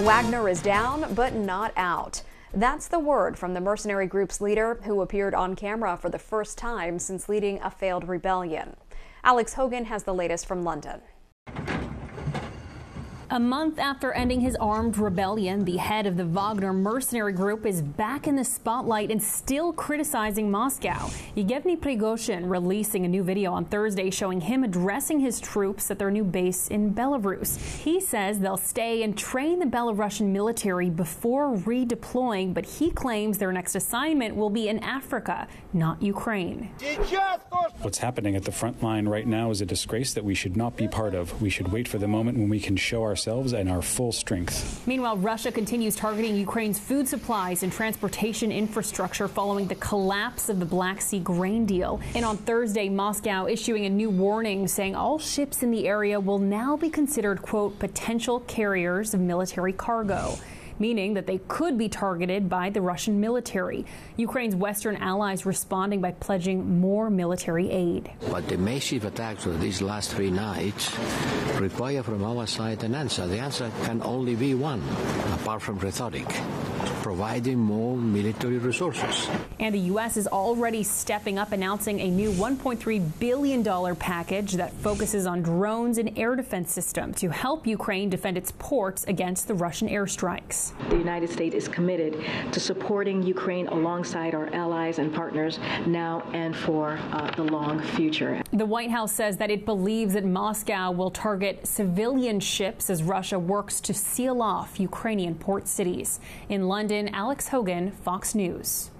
Wagner is down, but not out. That's the word from the mercenary group's leader, who appeared on camera for the first time since leading a failed rebellion. Alex Hogan has the latest from London. A month after ending his armed rebellion, the head of the Wagner mercenary group is back in the spotlight and still criticizing Moscow. Yevgeny Prigozhin releasing a new video on Thursday showing him addressing his troops at their new base in Belarus. He says they'll stay and train the Belarusian military before redeploying, but he claims their next assignment will be in Africa, not Ukraine. What's happening at the front line right now is a disgrace that we should not be part of. We should wait for the moment when we can show ourselves ourselves and our full strength. Meanwhile, Russia continues targeting Ukraine's food supplies and transportation infrastructure following the collapse of the Black Sea grain deal. And on Thursday, Moscow issuing a new warning saying all ships in the area will now be considered, quote, potential carriers of military cargo meaning that they could be targeted by the Russian military. Ukraine's Western allies responding by pledging more military aid. But the massive attacks of these last three nights require from our side an answer. The answer can only be one, apart from rhetoric providing more military resources. And the U.S. is already stepping up, announcing a new $1.3 billion package that focuses on drones and air defense systems to help Ukraine defend its ports against the Russian airstrikes. The United States is committed to supporting Ukraine alongside our allies and partners now and for uh, the long future. The White House says that it believes that Moscow will target civilian ships as Russia works to seal off Ukrainian port cities. In London, Alex Hogan, Fox News.